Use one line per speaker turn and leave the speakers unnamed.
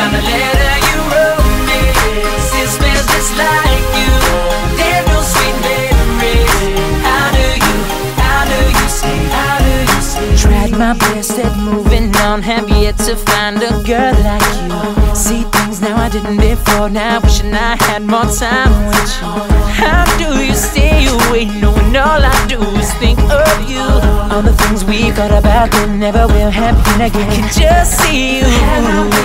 Found the letter you wrote me. It smells just like you There's no sweet memories. How do you, how do you say, how do you say? Tried my best at moving on Have yet to find a girl like you. See things now I didn't before Now wishing I had more time with you. How do you stay away Knowing all I do is think of you? All the things we got about that never will happen again. I can just see you.